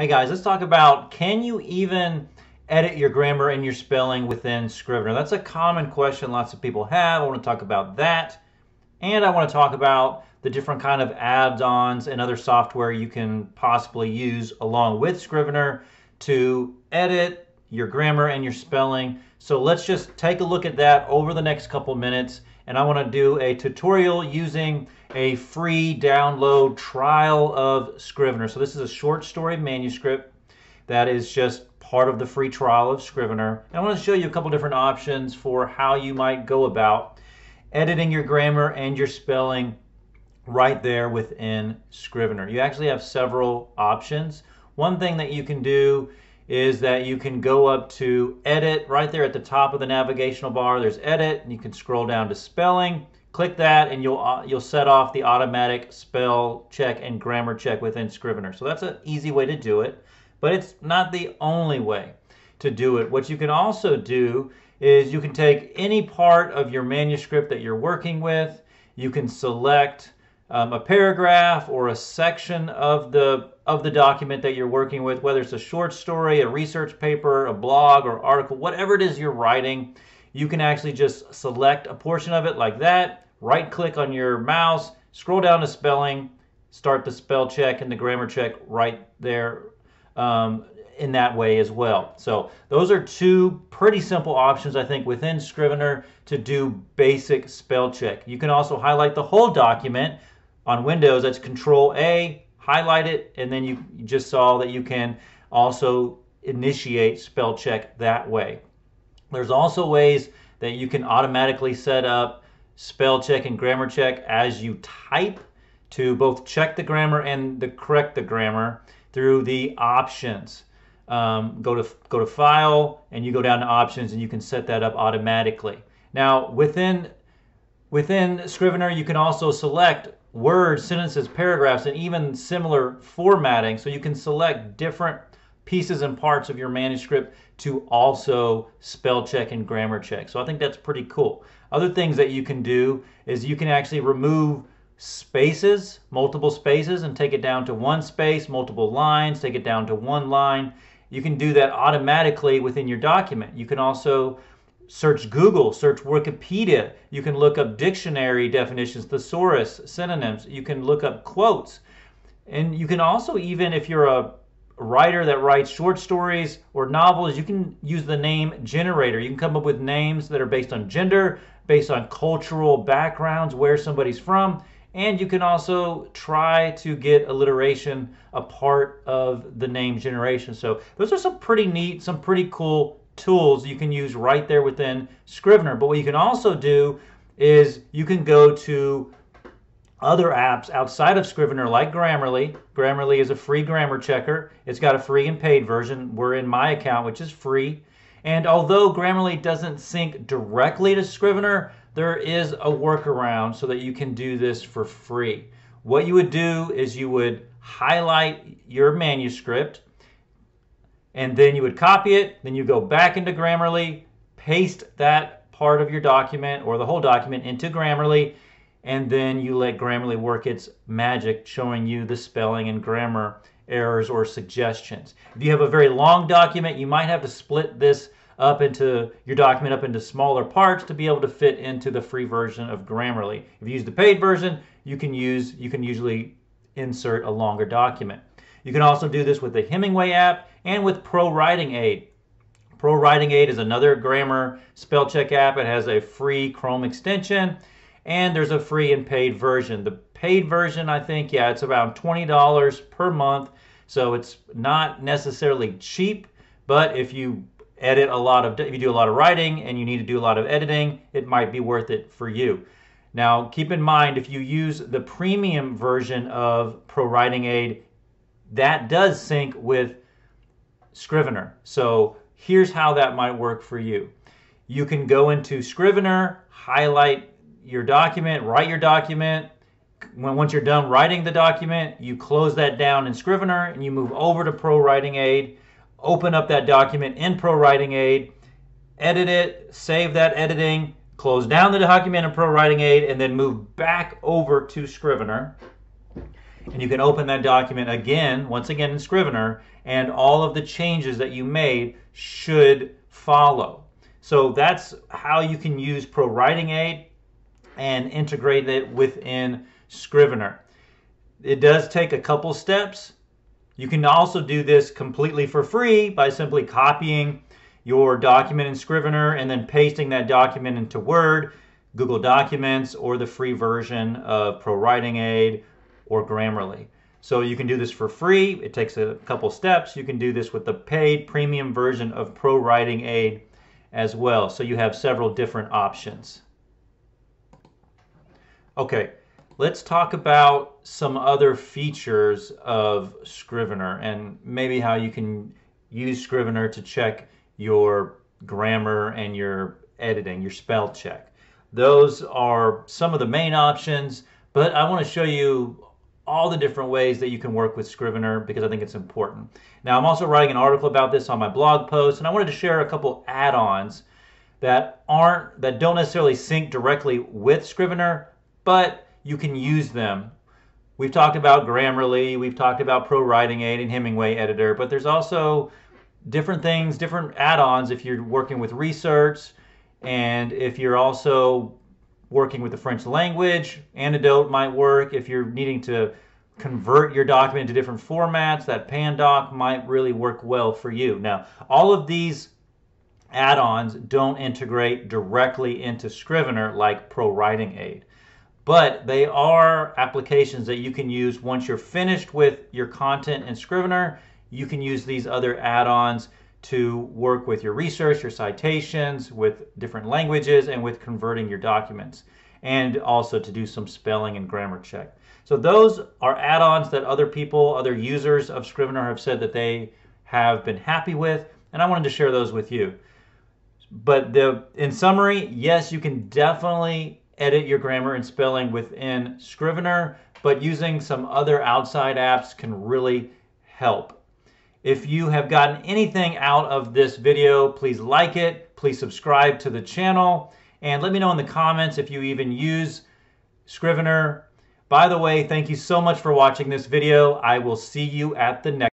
Hey guys, let's talk about can you even edit your grammar and your spelling within Scrivener? That's a common question lots of people have. I want to talk about that. And I want to talk about the different kind of add-ons and other software you can possibly use along with Scrivener to edit your grammar and your spelling. So let's just take a look at that over the next couple minutes. And I want to do a tutorial using a free download trial of Scrivener. So this is a short story manuscript that is just part of the free trial of Scrivener. And I want to show you a couple different options for how you might go about editing your grammar and your spelling right there within Scrivener. You actually have several options. One thing that you can do is that you can go up to edit right there at the top of the navigational bar. There's edit and you can scroll down to spelling Click that and you'll, uh, you'll set off the automatic spell check and grammar check within Scrivener. So that's an easy way to do it, but it's not the only way to do it. What you can also do is you can take any part of your manuscript that you're working with, you can select um, a paragraph or a section of the of the document that you're working with, whether it's a short story, a research paper, a blog or article, whatever it is you're writing, you can actually just select a portion of it like that, right click on your mouse, scroll down to spelling, start the spell check and the grammar check right there um, in that way as well. So those are two pretty simple options I think within Scrivener to do basic spell check. You can also highlight the whole document on Windows. That's Control A, highlight it, and then you just saw that you can also initiate spell check that way. There's also ways that you can automatically set up spell check and grammar check as you type to both check the grammar and the correct the grammar through the options. Um, go to go to file and you go down to options and you can set that up automatically. Now within within Scrivener you can also select words, sentences, paragraphs, and even similar formatting. So you can select different pieces and parts of your manuscript to also spell check and grammar check. So I think that's pretty cool. Other things that you can do is you can actually remove spaces, multiple spaces, and take it down to one space, multiple lines, take it down to one line. You can do that automatically within your document. You can also search Google, search Wikipedia. You can look up dictionary definitions, thesaurus, synonyms. You can look up quotes. And you can also even, if you're a writer that writes short stories or novels, you can use the name generator. You can come up with names that are based on gender, based on cultural backgrounds, where somebody's from, and you can also try to get alliteration a part of the name generation. So those are some pretty neat, some pretty cool tools you can use right there within Scrivener. But what you can also do is you can go to other apps outside of Scrivener like Grammarly. Grammarly is a free grammar checker. It's got a free and paid version. We're in my account, which is free. And although Grammarly doesn't sync directly to Scrivener, there is a workaround so that you can do this for free. What you would do is you would highlight your manuscript and then you would copy it, then you go back into Grammarly, paste that part of your document or the whole document into Grammarly, and then you let Grammarly work its magic, showing you the spelling and grammar errors or suggestions. If you have a very long document, you might have to split this up into your document up into smaller parts to be able to fit into the free version of Grammarly. If you use the paid version, you can use you can usually insert a longer document. You can also do this with the Hemingway app and with Pro Writing Aid. Pro Writing Aid is another grammar spell check app. It has a free Chrome extension and there's a free and paid version. The paid version, I think, yeah, it's around $20 per month. So it's not necessarily cheap, but if you edit a lot of, if you do a lot of writing and you need to do a lot of editing, it might be worth it for you. Now, keep in mind, if you use the premium version of Pro Writing Aid, that does sync with Scrivener. So here's how that might work for you. You can go into Scrivener, highlight your document, write your document. When once you're done writing the document, you close that down in Scrivener and you move over to Pro Writing Aid, open up that document in Pro Writing Aid, edit it, save that editing, close down the document in Pro Writing Aid, and then move back over to Scrivener. And you can open that document again, once again in Scrivener, and all of the changes that you made should follow. So that's how you can use Pro Writing Aid and integrate it within Scrivener. It does take a couple steps. You can also do this completely for free by simply copying your document in Scrivener and then pasting that document into Word, Google Documents, or the free version of Pro Writing Aid or Grammarly. So you can do this for free. It takes a couple steps. You can do this with the paid premium version of Pro Writing Aid as well. So you have several different options. Okay, let's talk about some other features of Scrivener and maybe how you can use Scrivener to check your grammar and your editing, your spell check. Those are some of the main options, but I want to show you all the different ways that you can work with Scrivener because I think it's important. Now, I'm also writing an article about this on my blog post, and I wanted to share a couple add-ons that aren't that don't necessarily sync directly with Scrivener, but you can use them. We've talked about Grammarly, we've talked about Pro Writing Aid and Hemingway Editor, but there's also different things, different add-ons if you're working with research and if you're also working with the French language. Antidote might work if you're needing to convert your document to different formats. That Pandoc might really work well for you. Now, all of these add-ons don't integrate directly into Scrivener like Pro Writing Aid. But they are applications that you can use once you're finished with your content in Scrivener you can use these other add-ons to work with your research, your citations, with different languages, and with converting your documents, and also to do some spelling and grammar check. So those are add-ons that other people, other users of Scrivener have said that they have been happy with, and I wanted to share those with you. But the, in summary, yes, you can definitely edit your grammar and spelling within Scrivener, but using some other outside apps can really help. If you have gotten anything out of this video, please like it, please subscribe to the channel, and let me know in the comments if you even use Scrivener. By the way, thank you so much for watching this video. I will see you at the next